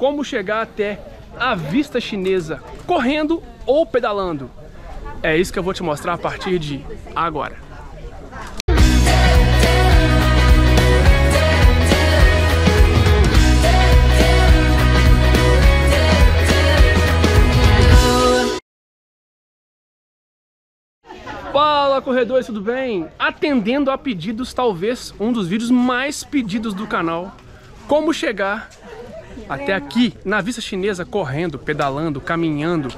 como chegar até a vista chinesa correndo ou pedalando. É isso que eu vou te mostrar a partir de agora. Fala corredores, tudo bem? Atendendo a pedidos, talvez um dos vídeos mais pedidos do canal Como chegar até aqui na vista chinesa correndo, pedalando, caminhando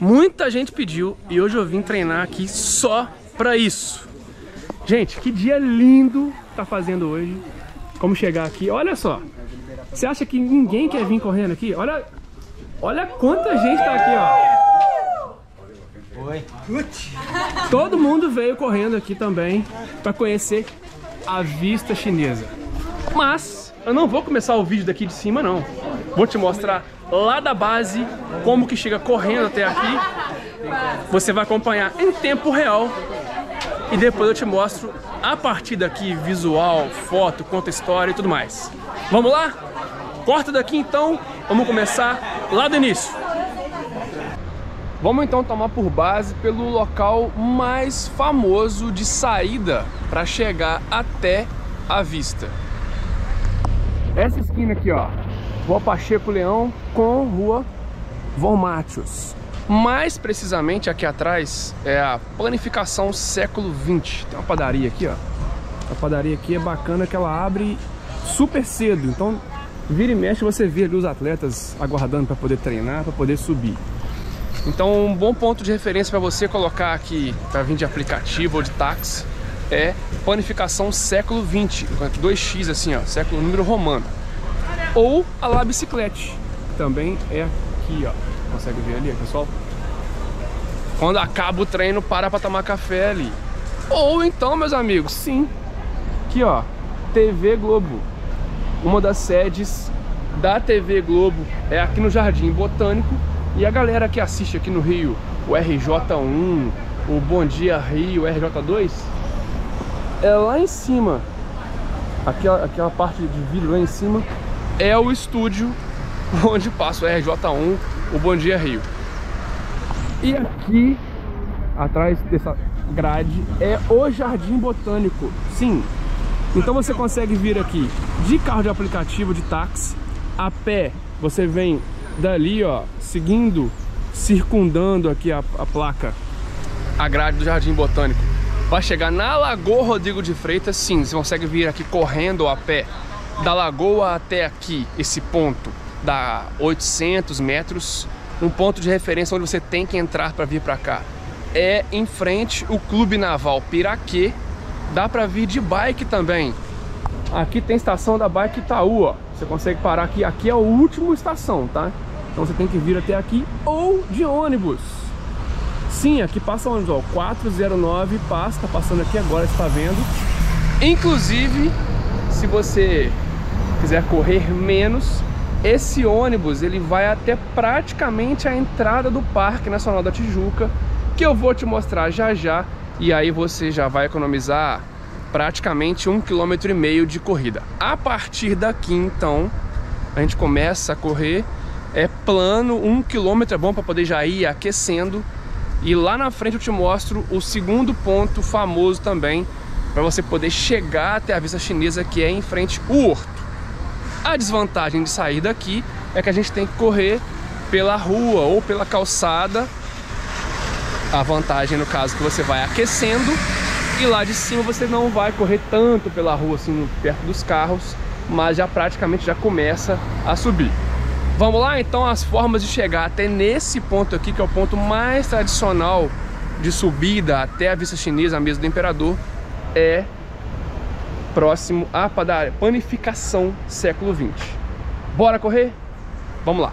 Muita gente pediu e hoje eu vim treinar aqui só pra isso Gente, que dia lindo tá fazendo hoje Como chegar aqui, olha só Você acha que ninguém quer vir correndo aqui? Olha, olha quanta gente tá aqui, ó Oi. Todo mundo veio correndo aqui também para conhecer a vista chinesa. Mas eu não vou começar o vídeo daqui de cima não. Vou te mostrar lá da base como que chega correndo até aqui. Você vai acompanhar em tempo real e depois eu te mostro a partir daqui visual, foto, conta história e tudo mais. Vamos lá? Corta daqui então, vamos começar lá do início. Vamos então tomar por base pelo local mais famoso de saída para chegar até a vista. Essa esquina aqui, ó, Rua Pacheco Leão com Rua Vormatius. Mais precisamente aqui atrás é a Planificação Século 20. Tem uma padaria aqui, ó. A padaria aqui é bacana que ela abre super cedo, então vira e mexe você vê ali os atletas aguardando para poder treinar, para poder subir. Então um bom ponto de referência para você colocar aqui para vir de aplicativo ou de táxi é panificação século 20, 2x assim ó, século número romano. Ou a La Biciclete, também é aqui ó, consegue ver ali pessoal? Quando acaba o treino para para tomar café ali. Ou então meus amigos, sim, aqui ó, TV Globo, uma das sedes da TV Globo é aqui no Jardim Botânico e a galera que assiste aqui no Rio, o RJ1, o Bom Dia Rio, o RJ2, é lá em cima, aquela, aquela parte de vidro lá em cima, é o estúdio onde passa o RJ1, o Bom Dia Rio. E aqui, atrás dessa grade, é o Jardim Botânico. Sim, então você consegue vir aqui de carro de aplicativo, de táxi, a pé, você vem dali, ó, seguindo, circundando aqui a, a placa, a grade do Jardim Botânico, vai chegar na Lagoa Rodrigo de Freitas, sim, você consegue vir aqui correndo a pé, da lagoa até aqui, esse ponto, dá 800 metros, um ponto de referência onde você tem que entrar para vir para cá. É em frente o Clube Naval Piraquê, dá para vir de bike também. Aqui tem estação da Bike Itaú, ó. Você consegue parar aqui, aqui é a última estação, tá? Então você tem que vir até aqui ou de ônibus. Sim, aqui passa ônibus, ó, 409 passa, tá passando aqui agora, está vendo. Inclusive, se você quiser correr menos, esse ônibus ele vai até praticamente a entrada do Parque Nacional da Tijuca, que eu vou te mostrar já já, e aí você já vai economizar praticamente um quilômetro e meio de corrida. A partir daqui, então, a gente começa a correr é plano, um quilômetro é bom para poder já ir aquecendo. E lá na frente eu te mostro o segundo ponto famoso também, para você poder chegar até a vista chinesa, que é em frente o Horto. A desvantagem de sair daqui é que a gente tem que correr pela rua ou pela calçada. A vantagem no caso é que você vai aquecendo e lá de cima você não vai correr tanto pela rua assim perto dos carros, mas já praticamente já começa a subir. Vamos lá então as formas de chegar até nesse ponto aqui, que é o ponto mais tradicional de subida até a vista chinesa, a mesa do imperador, é próximo à padaria, panificação século 20. Bora correr? Vamos lá.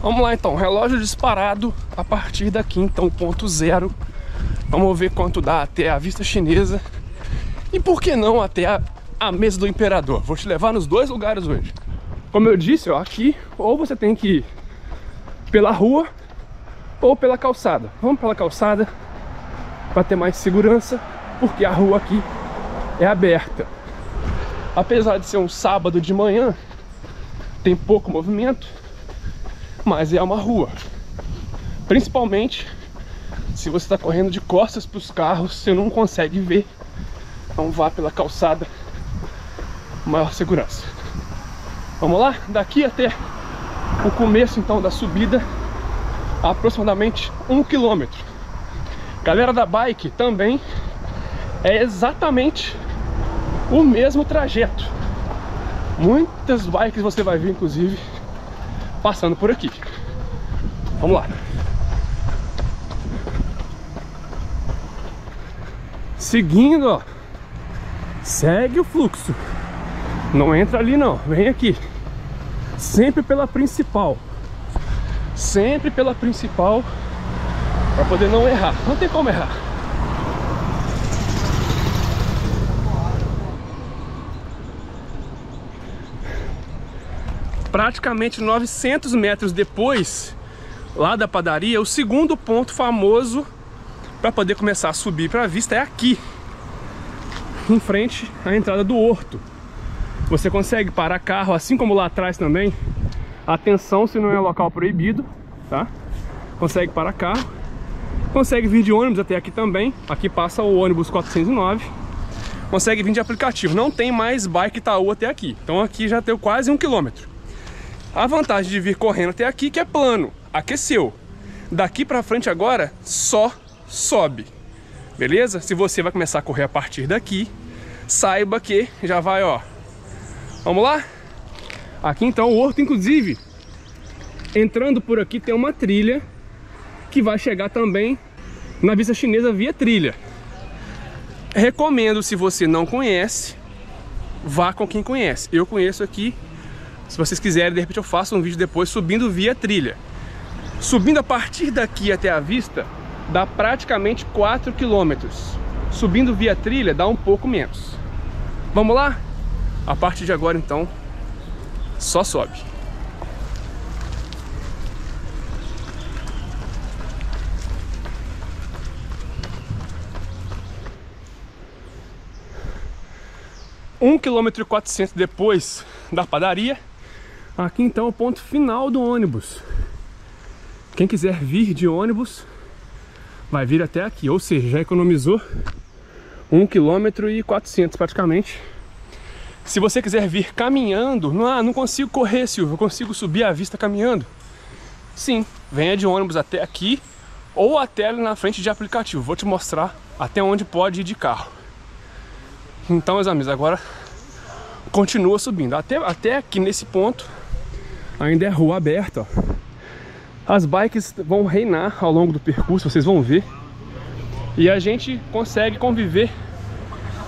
Vamos lá então, relógio disparado a partir daqui, então ponto zero. Vamos ver quanto dá até a vista chinesa. E por que não até a a mesa do imperador. Vou te levar nos dois lugares hoje. Como eu disse, ó, aqui ou você tem que ir pela rua ou pela calçada. Vamos pela calçada para ter mais segurança, porque a rua aqui é aberta. Apesar de ser um sábado de manhã, tem pouco movimento, mas é uma rua. Principalmente se você está correndo de costas para os carros, você não consegue ver. Então vá pela calçada, maior segurança. Vamos lá? Daqui até o começo então da subida, aproximadamente um quilômetro. Galera da bike também é exatamente o mesmo trajeto. Muitas bikes você vai ver, inclusive, passando por aqui. Vamos lá. Seguindo, ó. Segue o fluxo. Não entra ali não, vem aqui. Sempre pela principal. Sempre pela principal. Pra poder não errar. Não tem como errar. praticamente 900 metros depois, lá da padaria, o segundo ponto famoso para poder começar a subir para a vista é aqui, em frente à entrada do horto. Você consegue parar carro, assim como lá atrás também. Atenção se não é local proibido, tá? Consegue parar carro. Consegue vir de ônibus até aqui também. Aqui passa o ônibus 409. Consegue vir de aplicativo. Não tem mais bike Itaú até aqui. Então aqui já deu quase um quilômetro. A vantagem de vir correndo até aqui que é plano, aqueceu. Daqui para frente agora só sobe. Beleza? Se você vai começar a correr a partir daqui, saiba que já vai, ó. Vamos lá? Aqui então o horto inclusive entrando por aqui tem uma trilha que vai chegar também na vista chinesa via trilha. Recomendo se você não conhece, vá com quem conhece. Eu conheço aqui se vocês quiserem, de repente eu faço um vídeo depois subindo via trilha. Subindo a partir daqui até a vista, dá praticamente 4 quilômetros. Subindo via trilha, dá um pouco menos. Vamos lá? A partir de agora, então, só sobe. Um quilômetro e quatrocentos depois da padaria, Aqui então é o ponto final do ônibus. Quem quiser vir de ônibus vai vir até aqui, ou seja, já economizou 1 km e 400 praticamente. Se você quiser vir caminhando, não, ah, não consigo correr, Silvio, eu consigo subir a vista caminhando. Sim, venha de ônibus até aqui ou até ali na frente de aplicativo. Vou te mostrar até onde pode ir de carro. Então, meus amigos, agora continua subindo. Até, até aqui nesse ponto ainda é rua aberta, ó. As bikes vão reinar ao longo do percurso, vocês vão ver. E a gente consegue conviver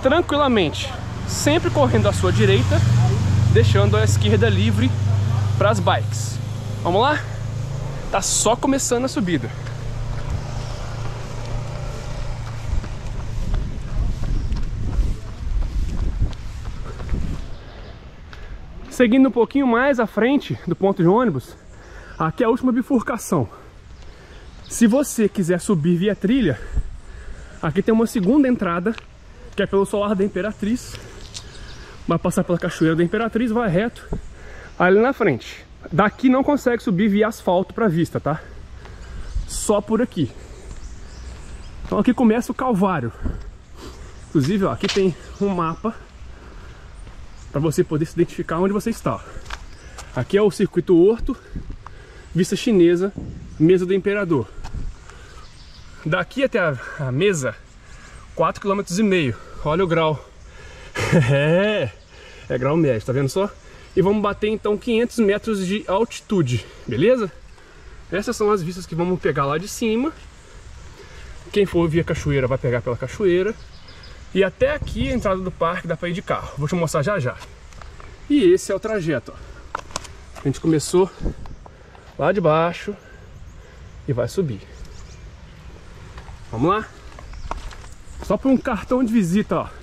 tranquilamente, sempre correndo à sua direita, deixando a esquerda livre para as bikes. Vamos lá? Tá só começando a subida. Seguindo um pouquinho mais à frente do ponto de ônibus, aqui é a última bifurcação. Se você quiser subir via trilha, aqui tem uma segunda entrada, que é pelo Solar da Imperatriz. Vai passar pela Cachoeira da Imperatriz, vai reto, ali na frente. Daqui não consegue subir via asfalto para vista, tá? Só por aqui. Então aqui começa o Calvário. Inclusive, ó, aqui tem um mapa para você poder se identificar onde você está. Aqui é o circuito Horto, vista chinesa, mesa do imperador. Daqui até a, a mesa, 4,5 km. Olha o grau. é, é grau médio, tá vendo só? E vamos bater então 500 metros de altitude, beleza? Essas são as vistas que vamos pegar lá de cima. Quem for via cachoeira vai pegar pela cachoeira. E até aqui, a entrada do parque, dá para ir de carro. Vou te mostrar já já. E esse é o trajeto. Ó. A gente começou lá de baixo e vai subir. Vamos lá? Só por um cartão de visita, ó.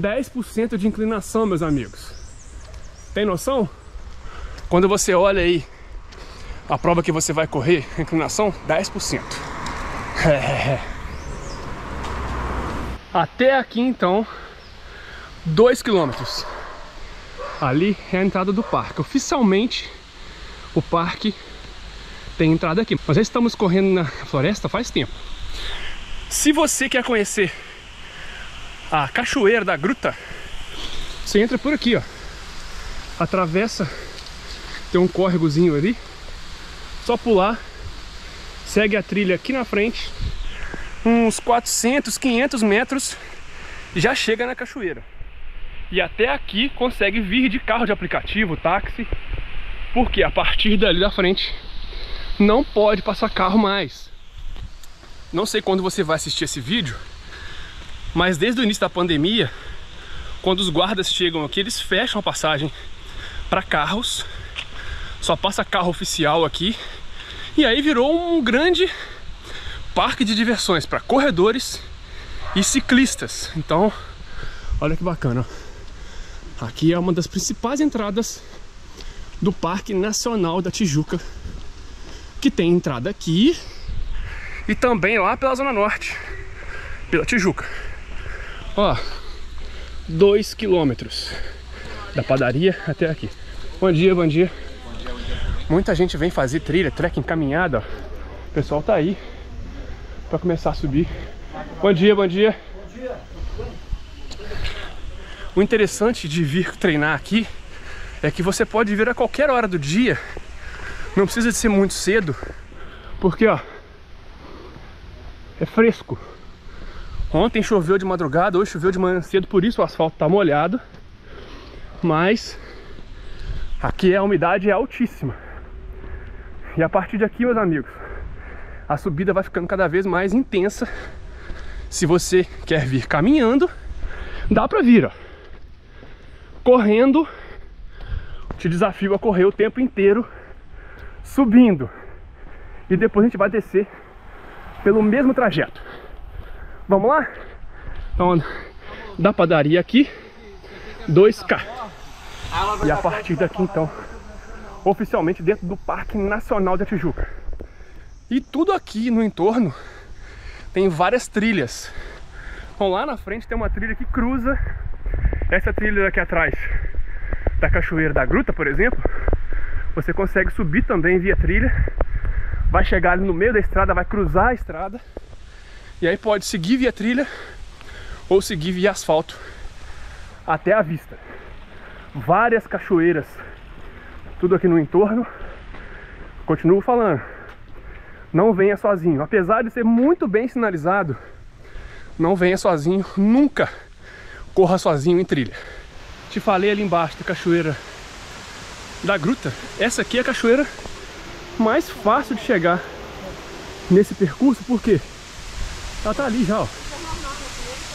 10% de inclinação, meus amigos. Tem noção? Quando você olha aí a prova que você vai correr, inclinação 10%. É. Até aqui então, 2 quilômetros. Ali é a entrada do parque. Oficialmente, o parque tem entrada aqui. Mas já estamos correndo na floresta faz tempo. Se você quer conhecer a Cachoeira da Gruta, você entra por aqui, ó. Atravessa, tem um córregozinho ali. Só pular, segue a trilha aqui na frente, uns 400, 500 metros, já chega na cachoeira. E até aqui consegue vir de carro de aplicativo, táxi, porque a partir dali da frente não pode passar carro mais. Não sei quando você vai assistir esse vídeo, mas desde o início da pandemia, quando os guardas chegam aqui, eles fecham a passagem para carros, só passa carro oficial aqui, e aí virou um grande parque de diversões para corredores e ciclistas. Então, olha que bacana. Aqui é uma das principais entradas do Parque Nacional da Tijuca, que tem entrada aqui e também lá pela Zona Norte, pela Tijuca. Ó, dois quilômetros da padaria até aqui. Bom dia, bom dia. Muita gente vem fazer trilha, trekking, caminhada. O pessoal tá aí para começar a subir. Bom dia, bom dia. Bom dia. O interessante de vir treinar aqui é que você pode vir a qualquer hora do dia. Não precisa de ser muito cedo, porque ó, é fresco. Ontem choveu de madrugada, hoje choveu de manhã cedo, por isso o asfalto está molhado. Mas aqui a umidade é altíssima. E a partir de aqui, meus amigos, a subida vai ficando cada vez mais intensa. Se você quer vir caminhando, dá para vir, ó. Correndo, te desafio a correr o tempo inteiro subindo. E depois a gente vai descer pelo mesmo trajeto. Vamos lá? Então, da padaria aqui, 2K. E a partir daqui, então, oficialmente dentro do Parque Nacional da Tijuca. E tudo aqui no entorno tem várias trilhas. Então lá na frente tem uma trilha que cruza essa trilha aqui atrás da Cachoeira da Gruta, por exemplo. Você consegue subir também via trilha vai chegar ali no meio da estrada, vai cruzar a estrada e aí pode seguir via trilha ou seguir via asfalto até a vista. Várias cachoeiras, tudo aqui no entorno. Continuo falando, não venha sozinho. Apesar de ser muito bem sinalizado, não venha sozinho, nunca corra sozinho em trilha. Te falei ali embaixo da cachoeira da gruta, essa aqui é a cachoeira mais fácil de chegar nesse percurso, porque ela tá ali já, ó.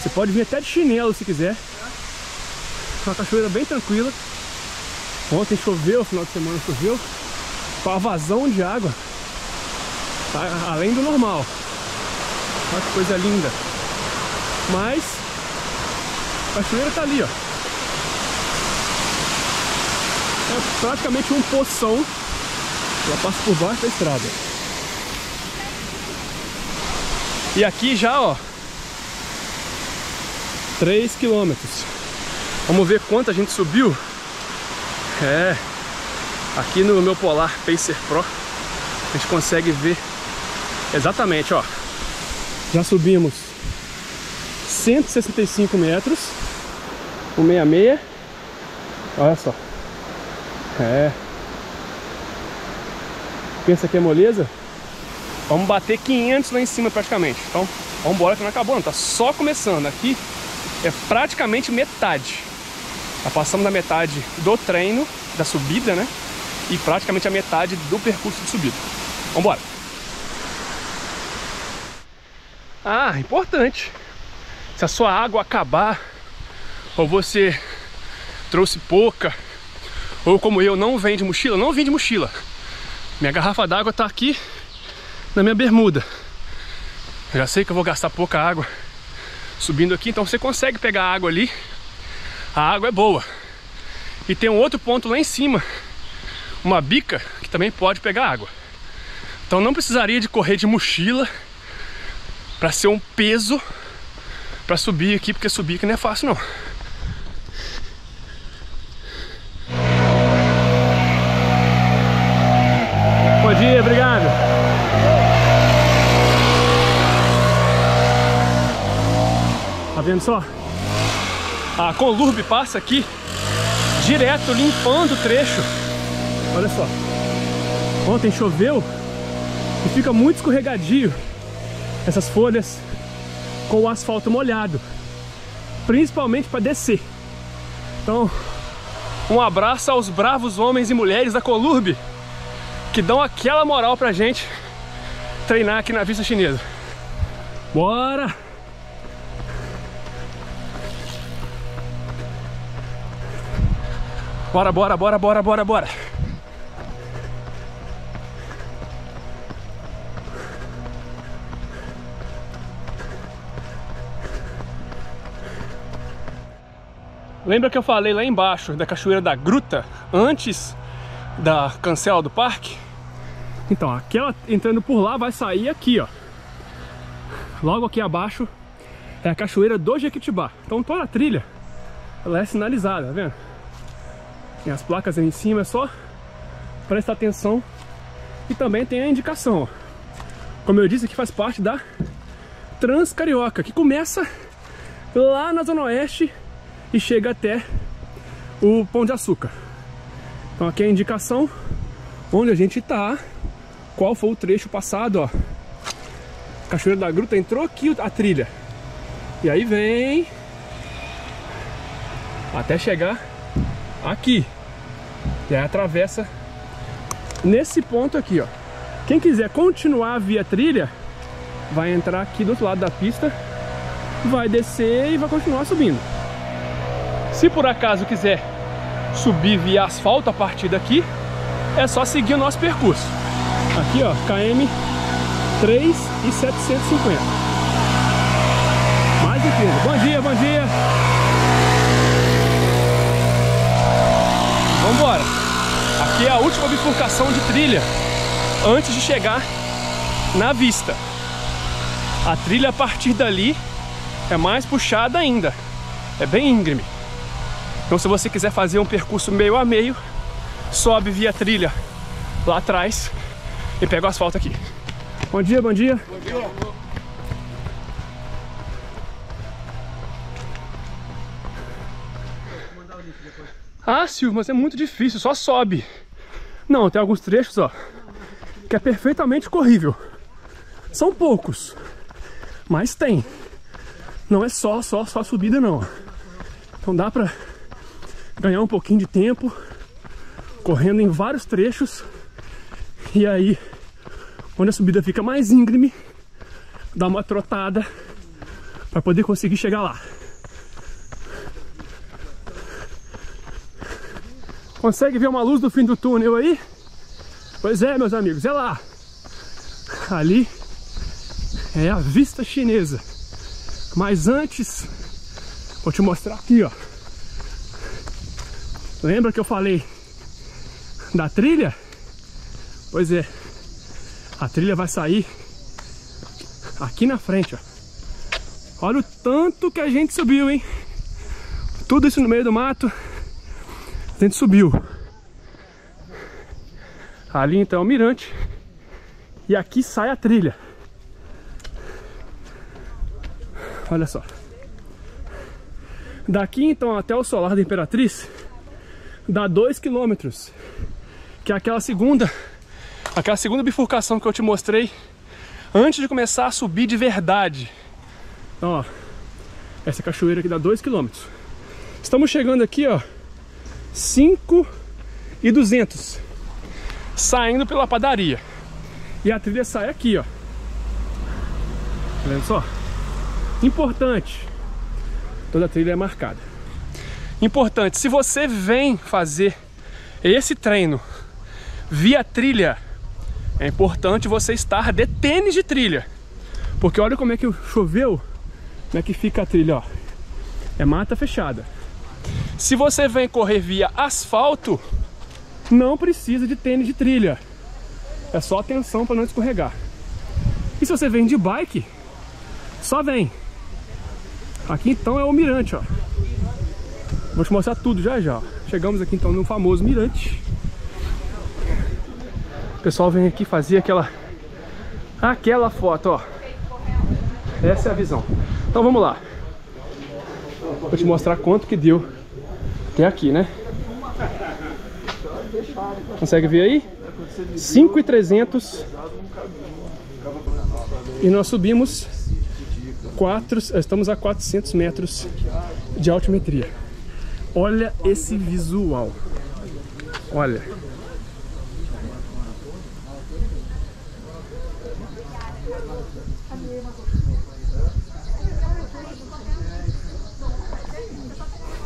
Você pode vir até de chinelo se quiser. Uma cachoeira bem tranquila. Ontem choveu, final de semana choveu. Com a vazão de água. Tá além do normal. Olha que coisa linda. Mas a cachoeira tá ali, ó. É praticamente um poção ela passa por baixo da estrada. E aqui já, ó, 3 quilômetros. Vamos ver quanto a gente subiu. É, aqui no meu Polar Pacer Pro, a gente consegue ver exatamente, ó. Já subimos 165 metros, 166. Olha só. É, pensa que é moleza, vamos bater 500 lá em cima praticamente. Então, vamos embora que não acabou não, tá só começando. Aqui é praticamente metade. Já passamos da metade do treino, da subida, né? E praticamente a metade do percurso de subida. Vamos embora. Ah, importante. Se a sua água acabar, ou você trouxe pouca, ou como eu, não vem de mochila, não vem de mochila. Minha garrafa d'água tá aqui na minha bermuda. Já sei que eu vou gastar pouca água subindo aqui, então você consegue pegar a água ali. A água é boa. E tem um outro ponto lá em cima, uma bica que também pode pegar água. Então não precisaria de correr de mochila para ser um peso para subir aqui, porque subir aqui não é fácil não. Vendo só? A Conlurb passa aqui direto limpando o trecho. Olha só. Ontem choveu e fica muito escorregadio essas folhas com o asfalto molhado, principalmente para descer. Então, um abraço aos bravos homens e mulheres da Colurb que dão aquela moral pra gente treinar aqui na vista chinesa. Bora! Bora, bora, bora, bora, bora, bora. Lembra que eu falei lá embaixo da Cachoeira da Gruta, antes da cancela do parque? Então, aquela entrando por lá vai sair aqui, ó. Logo aqui abaixo é a Cachoeira do Jequitibá. Então toda a trilha, ela é sinalizada, tá vendo? Tem as placas aí em cima, é só prestar atenção. E também tem a indicação, ó. Como eu disse, que faz parte da Transcarioca, que começa lá na Zona Oeste e chega até o Pão de Açúcar. Então aqui é a indicação onde a gente tá, qual foi o trecho passado, ó. Cachoeira da Gruta entrou aqui a trilha. E aí vem até chegar aqui. E aí atravessa nesse ponto aqui, ó. Quem quiser continuar via trilha, vai entrar aqui do outro lado da pista, vai descer e vai continuar subindo. Se por acaso quiser subir via asfalto a partir daqui, é só seguir o nosso percurso. Aqui, ó, KM 3,750. Mais incrível. Bom dia, bom dia. Vambora. Aqui é a última bifurcação de trilha antes de chegar na vista. A trilha a partir dali é mais puxada ainda. É bem íngreme. Então se você quiser fazer um percurso meio a meio, sobe via trilha lá atrás e pega o asfalto aqui. Bom dia, bom dia. Bom dia. Ah, Silvio, mas é muito difícil, só sobe. Não, tem alguns trechos, ó, que é perfeitamente corrível. São poucos, mas tem. Não é só, só, só subida, não. Então dá pra ganhar um pouquinho de tempo, correndo em vários trechos. E aí, onde a subida fica mais íngreme, dá uma trotada para poder conseguir chegar lá. Consegue ver uma luz do fim do túnel aí? Pois é, meus amigos, é lá. Ali é a vista chinesa. Mas antes, vou te mostrar aqui, ó. Lembra que eu falei da trilha? Pois é, a trilha vai sair aqui na frente, ó. Olha o tanto que a gente subiu, hein? Tudo isso no meio do mato, a gente subiu. Ali então é o mirante e aqui sai a trilha. Olha só. Daqui então até o solar da Imperatriz dá 2 quilômetros, que é aquela segunda, aquela segunda bifurcação que eu te mostrei antes de começar a subir de verdade. Então, ó, essa cachoeira aqui dá 2 quilômetros. Estamos chegando aqui, ó, 5 e 200, saindo pela padaria. E a trilha sai aqui, ó. Tá vendo só? Importante, toda a trilha é marcada. Importante, se você vem fazer esse treino via trilha, é importante você estar de tênis de trilha. Porque olha como é que choveu, como é que fica a trilha, ó. É mata fechada. Se você vem correr via asfalto, não precisa de tênis de trilha. É só atenção para não escorregar. E se você vem de bike, só vem. Aqui então é o mirante, ó. Vou te mostrar tudo já já. Chegamos aqui então no famoso mirante. O pessoal vem aqui fazer aquela aquela foto, ó. Essa é a visão. Então vamos lá. Vou te mostrar quanto que deu até aqui, né? Consegue ver aí? 5,300 e nós subimos 4, estamos a 400 metros de altimetria. Olha esse visual. Olha.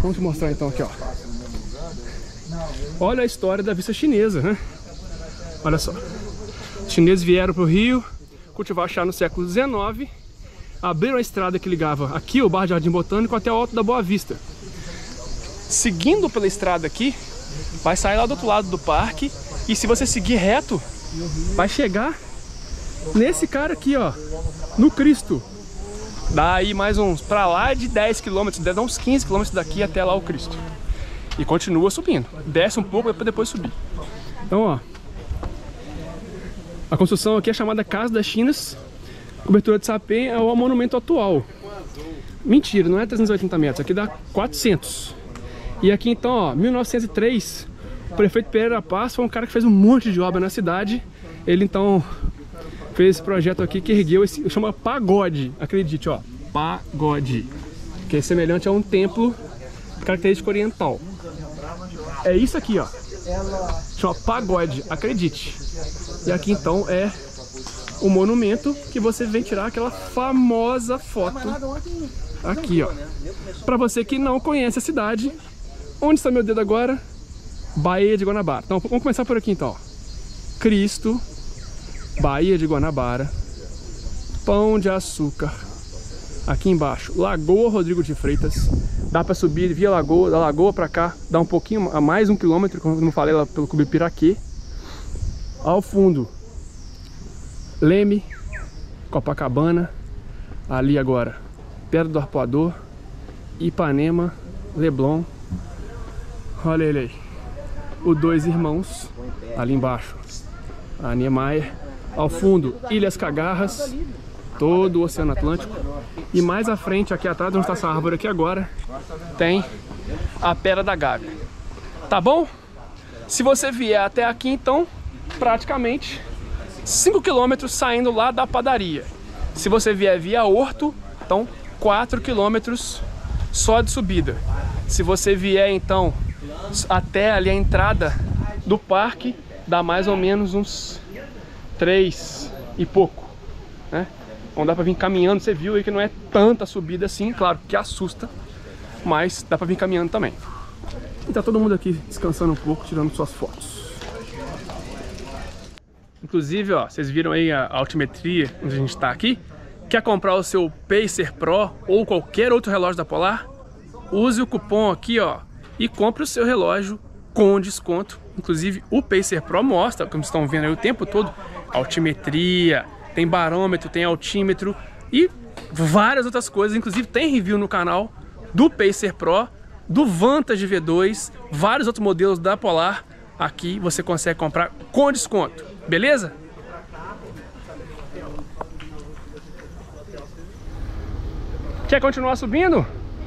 Vamos te mostrar então aqui, ó. Olha a história da vista chinesa, né? Olha só. Os chineses vieram para o Rio cultivar chá no século XIX, abriram a estrada que ligava aqui o Bar Jardim Botânico até o Alto da Boa Vista. Seguindo pela estrada aqui, vai sair lá do outro lado do parque e se você seguir reto, vai chegar nesse cara aqui, ó, no Cristo. Dá aí mais uns para lá de 10 km, dá uns 15 km daqui até lá o Cristo. E continua subindo. Desce um pouco para depois subir. Então, ó, a construção aqui é chamada Casa das Chinas. Cobertura de sapê é o monumento atual. Mentira, não é 380 metros, aqui dá 400. E aqui então, ó, 1903, o prefeito Pereira Paz foi um cara que fez um monte de obra na cidade. Ele então fez esse projeto aqui que ergueu esse, chama pagode, acredite, ó, pagode, que é semelhante a um templo característico oriental. É isso aqui, ó. Chama pagode, acredite. E aqui então é o monumento que você vem tirar aquela famosa foto aqui, ó. Para você que não conhece a cidade, onde está meu dedo agora? Baía de Guanabara. Então vamos começar por aqui então. Cristo, Baía de Guanabara, Pão de Açúcar. Aqui embaixo, Lagoa Rodrigo de Freitas. Dá para subir via Lagoa, da Lagoa para cá, dá um pouquinho a mais um quilômetro, como eu falei lá pelo Cubipiraquê. Ao fundo, Leme, Copacabana, ali agora, perto do Arpoador, Ipanema, Leblon. Olha ele aí. O Dois Irmãos, ali embaixo, a Niemeyer. Ao fundo, Ilhas Cagarras, todo o Oceano Atlântico. E mais à frente, aqui atrás, onde está essa árvore aqui agora, tem a Pedra da Gávea. Tá bom? Se você vier até aqui, então, praticamente 5 km saindo lá da padaria. Se você vier via Horto, então 4 km só de subida. Se você vier então até ali a entrada do parque, dá mais ou menos uns 3 e pouco, né? Então dá pra vir caminhando, você viu aí que não é tanta subida assim, claro que assusta, mas dá pra vir caminhando também. E tá todo mundo aqui descansando um pouco, tirando suas fotos. Inclusive, ó, vocês viram aí a altimetria onde a gente está aqui? Quer comprar o seu Pacer Pro ou qualquer outro relógio da Polar? Use o cupom aqui, ó, e compre o seu relógio com desconto. Inclusive, o Pacer Pro mostra, como estão vendo aí o tempo todo, altimetria, tem barômetro, tem altímetro e várias outras coisas. Inclusive, tem review no canal do Pacer Pro, do Vantage V2, vários outros modelos da Polar. Aqui você consegue comprar com desconto. Beleza? Quer continuar subindo?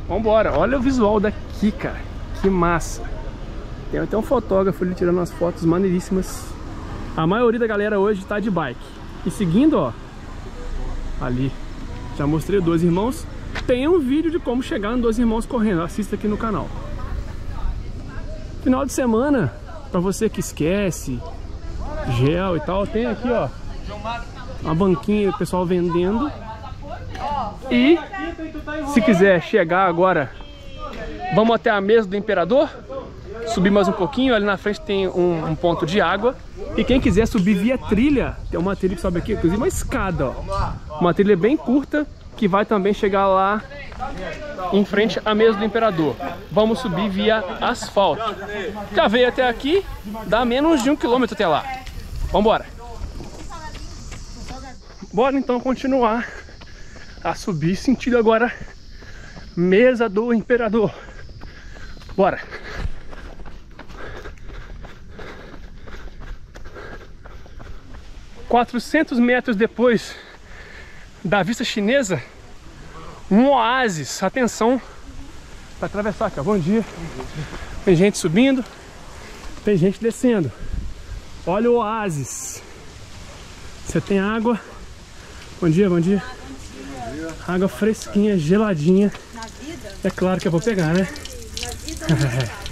Vambora. Olha o visual daqui, cara. Que massa. Tem até um fotógrafo ali tirando umas fotos maneiríssimas. A maioria da galera hoje tá de bike. E seguindo, ó. Ali. Já mostrei dois irmãos. Tem um vídeo de como chegar em dois irmãos correndo. Assista aqui no canal. Final de semana, para você que esquece, gel e tal. Tem aqui, ó, uma banquinha, o pessoal vendendo. E se quiser chegar agora, vamos até a mesa do imperador. Subir mais um pouquinho, ali na frente tem um, um ponto de água. E quem quiser subir via trilha, tem uma trilha que sobe aqui, inclusive uma escada, ó. Uma trilha bem curta, que vai também chegar lá em frente à mesa do imperador. Vamos subir via asfalto. Já veio até aqui, dá menos de um quilômetro até lá. Vambora. Bora então continuar a subir sentido agora mesa do imperador. Bora. Quatrocentos metros depois da vista chinesa, um oásis. Atenção, para atravessar aqui, ó. Bom dia. Tem gente subindo, tem gente descendo. Olha o oásis. Você tem água. Bom dia, bom dia. Água fresquinha, geladinha. É claro que eu vou pegar, né?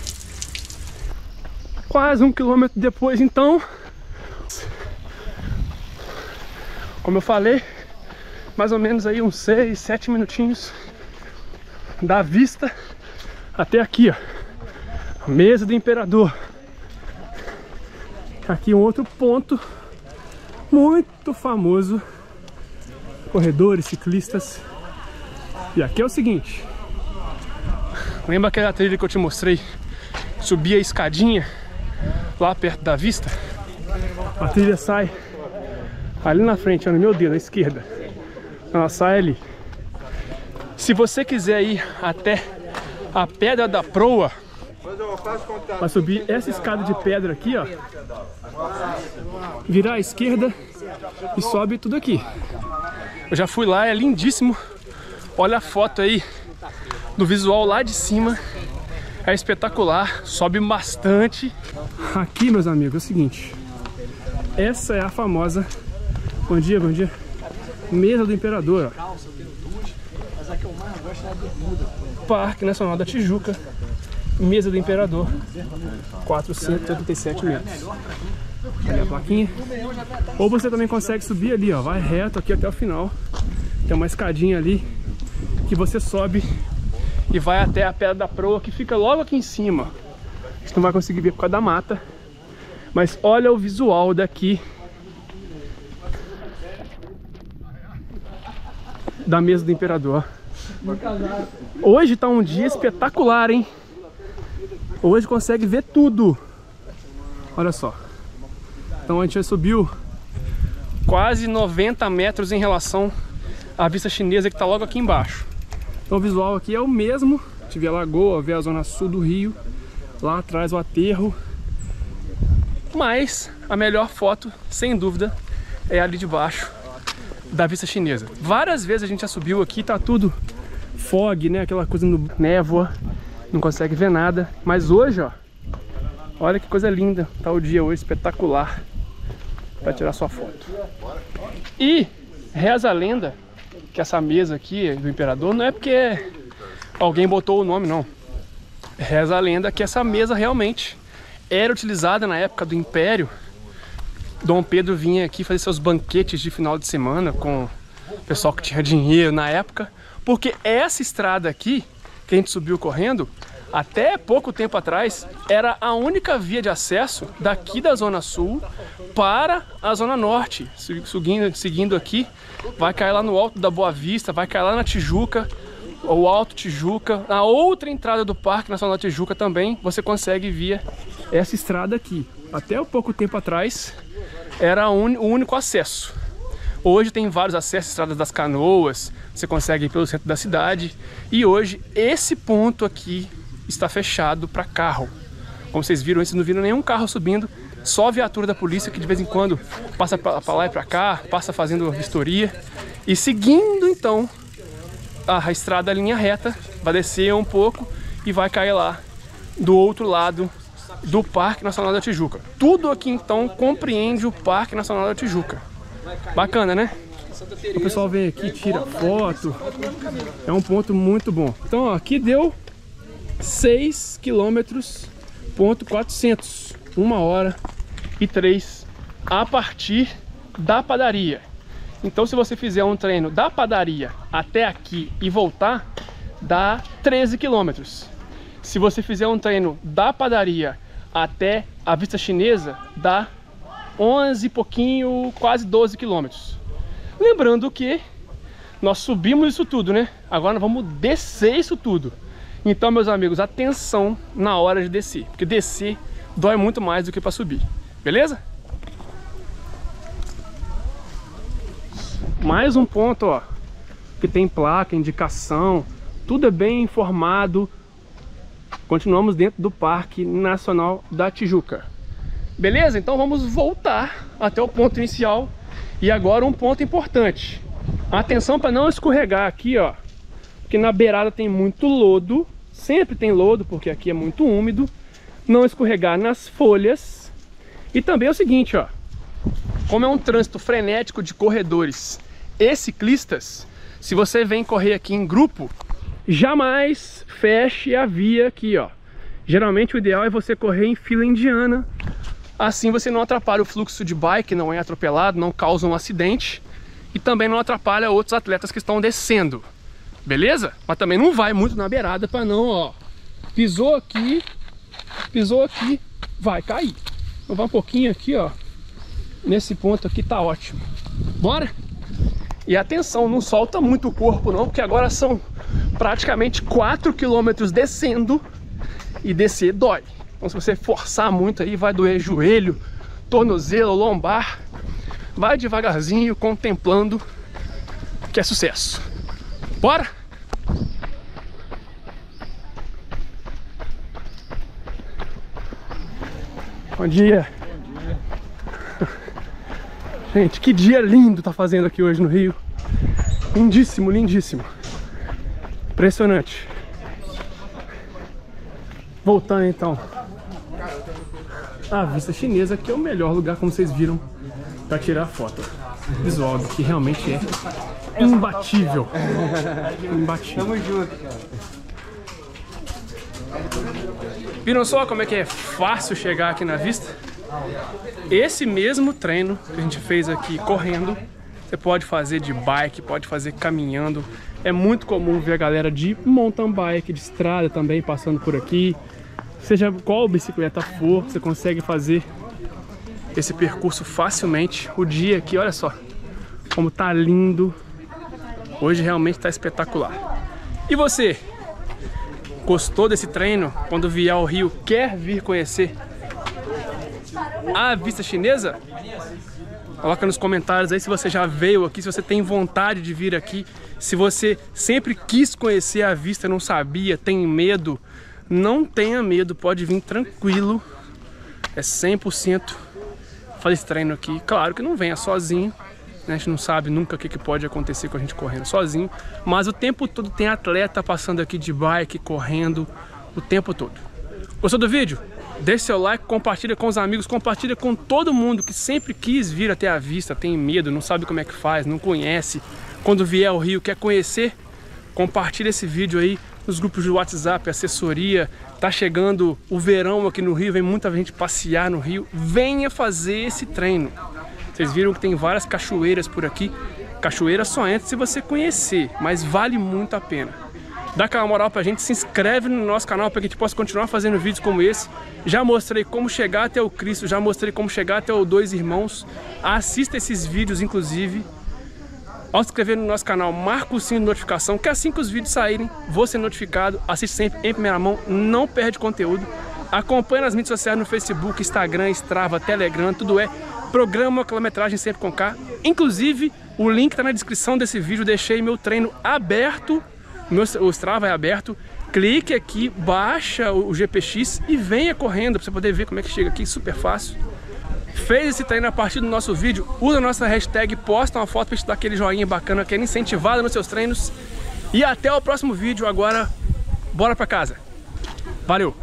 Quase um quilômetro depois, então. Como eu falei, mais ou menos aí uns 6, 7 minutinhos da vista até aqui, ó. Mesa do imperador. Aqui um outro ponto muito famoso. Corredores, ciclistas. E aqui é o seguinte. Lembra aquela trilha que eu te mostrei? Subir a escadinha lá perto da vista. A trilha sai ali na frente, no meu dedo, à esquerda. Sai ali. Se você quiser ir até a Pedra da Proa, para subir essa escada de pedra aqui, ó, virar à esquerda e sobe tudo aqui. Eu já fui lá, é lindíssimo. Olha a foto aí do visual lá de cima. É espetacular, sobe bastante. Aqui, meus amigos, é o seguinte. Essa é a famosa... Bom dia, bom dia. Mesa do Imperador, ó. Parque Nacional da Tijuca, Mesa do Imperador, 487 metros. Ali a plaquinha. Ou você também consegue subir ali, ó, vai reto aqui até o final. Tem uma escadinha ali que você sobe e vai até a Pedra da Proa, que fica logo aqui em cima. Você não vai conseguir ver por causa da mata. Mas olha o visual daqui da mesa do imperador. Hoje tá um dia espetacular, hein? Hoje consegue ver tudo. Olha só. Então a gente já subiu quase 90 metros em relação à vista chinesa que tá logo aqui embaixo. Então o visual aqui é o mesmo. Tive a lagoa, ver a zona sul do rio. Lá atrás o aterro. Mas a melhor foto, sem dúvida, é ali de baixo da vista chinesa. Várias vezes a gente já subiu aqui, tá tudo fog, né? Aquela coisa no névoa, não consegue ver nada. Mas hoje, ó, olha que coisa linda. Tá o dia hoje espetacular para tirar sua foto. E reza a lenda que essa mesa aqui do imperador não é porque alguém botou o nome, não. Reza a lenda que essa mesa realmente era utilizada na época do Império Dom Pedro vinha aqui fazer seus banquetes de final de semana com o pessoal que tinha dinheiro na época, porque essa estrada aqui, que a gente subiu correndo, até pouco tempo atrás, era a única via de acesso daqui da Zona Sul para a Zona Norte. Seguindo, seguindo aqui, vai cair lá no alto da Boa Vista, vai cair lá na Tijuca, o Alto Tijuca. Na outra entrada do Parque Nacional Tijuca também você consegue via essa estrada aqui. Até pouco tempo atrás, era o único acesso. Hoje tem vários acessos, estradas das canoas, você consegue ir pelo centro da cidade. E hoje esse ponto aqui está fechado para carro. Como vocês viram, vocês não viram nenhum carro subindo, só a viatura da polícia que de vez em quando passa para lá e para cá, passa fazendo vistoria. E seguindo então a estrada linha reta, vai descer um pouco e vai cair lá do outro lado do Parque Nacional da Tijuca. Tudo aqui então compreende o Parque Nacional da Tijuca. Bacana, né? O pessoal vem aqui, tira foto. É um ponto muito bom. Então, ó, aqui deu 6 quilômetros ponto 400. Uma hora e 3 a partir da padaria. Então, se você fizer um treino da padaria até aqui e voltar, dá 13 quilômetros. Se você fizer um treino da padaria até a vista chinesa dá 11 e pouquinho, quase 12 quilômetros. Lembrando que nós subimos isso tudo, né? Agora nós vamos descer isso tudo. Então, meus amigos, atenção na hora de descer, porque descer dói muito mais do que para subir. Beleza? Mais um ponto, ó, que tem placa, indicação, tudo é bem informado, Continuamos dentro do Parque Nacional da Tijuca. Beleza? Então vamos voltar até o ponto inicial. E agora um ponto importante. Atenção para não escorregar aqui, ó. Porque na beirada tem muito lodo. sempre tem lodo, porque aqui é muito úmido, não escorregar nas folhas. E também é o seguinte, ó, como é um trânsito frenético de corredores e ciclistas, se você vem correr aqui em grupo, jamais feche a via aqui, ó. Geralmente o ideal é você correr em fila indiana, assim você não atrapalha o fluxo de bike, não é atropelado, não causa um acidente e também não atrapalha outros atletas que estão descendo. Beleza? Mas também não vai muito na beirada para não, ó. Pisou aqui, pisou aqui, vai cair. Então vai um pouquinho aqui, ó. Nesse ponto aqui tá ótimo. Bora? E atenção, não solta muito o corpo não, porque agora são praticamente 4 quilômetros descendo e descer dói. Então se você forçar muito aí, vai doer joelho, tornozelo, lombar. Vai devagarzinho, contemplando, que é sucesso. Bora? Bom dia. Bom dia. Gente, que dia lindo tá fazendo aqui hoje no Rio. Lindíssimo, lindíssimo. Impressionante. Voltando então. A vista chinesa, que é o melhor lugar, como vocês viram, para tirar foto. Visual que realmente é imbatível. Imbatível. Tamo junto, cara. Viram só como é que é fácil chegar aqui na vista? Esse mesmo treino que a gente fez aqui correndo, você pode fazer de bike, pode fazer caminhando. É muito comum ver a galera de mountain bike, de estrada também passando por aqui. Seja qual bicicleta for, você consegue fazer esse percurso facilmente. O dia aqui, olha só, como tá lindo. Hoje realmente tá espetacular. E você? Gostou desse treino? Quando vier ao Rio, quer vir conhecer a vista chinesa? Coloca nos comentários aí se você já veio aqui, se você tem vontade de vir aqui, se você sempre quis conhecer a vista, não sabia, tem medo, não tenha medo, pode vir tranquilo, é 100% fazer esse treino aqui. Claro que não venha sozinho, né? a gente não sabe nunca o que, que pode acontecer com a gente correndo sozinho, mas o tempo todo tem atleta passando aqui de bike, correndo, o tempo todo. Gostou do vídeo? Deixe seu like, compartilha com os amigos, compartilha com todo mundo que sempre quis vir até a vista, tem medo, não sabe como é que faz, não conhece. Quando vier ao Rio, quer conhecer, compartilha esse vídeo aí nos grupos de WhatsApp, assessoria. Tá chegando o verão aqui no Rio, vem muita gente passear no Rio. Venha fazer esse treino. Vocês viram que tem várias cachoeiras por aqui. Cachoeira só entra se você conhecer, mas vale muito a pena. Dá aquela moral pra gente, se inscreve no nosso canal para que a gente possa continuar fazendo vídeos como esse. Já mostrei como chegar até o Cristo, já mostrei como chegar até o Dois Irmãos. Assista esses vídeos, inclusive. Ao se inscrever no nosso canal, marca o sino de notificação, que assim que os vídeos saírem, vou ser notificado. Assiste sempre em primeira mão, não perde conteúdo. Acompanhe nas mídias sociais no Facebook, Instagram, Strava, Telegram, tudo é programa quilometragem sempre com K. Inclusive, o link está na descrição desse vídeo, deixei meu treino aberto, o Strava é aberto. Clique aqui, baixa o GPX e venha correndo para você poder ver como é que chega aqui, super fácil fez esse treino a partir do nosso vídeo, usa a nossa hashtag, posta uma foto para te dar aquele joinha bacana, que é incentivada nos seus treinos. E até o próximo vídeo, agora bora pra casa. Valeu!